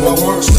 how I work.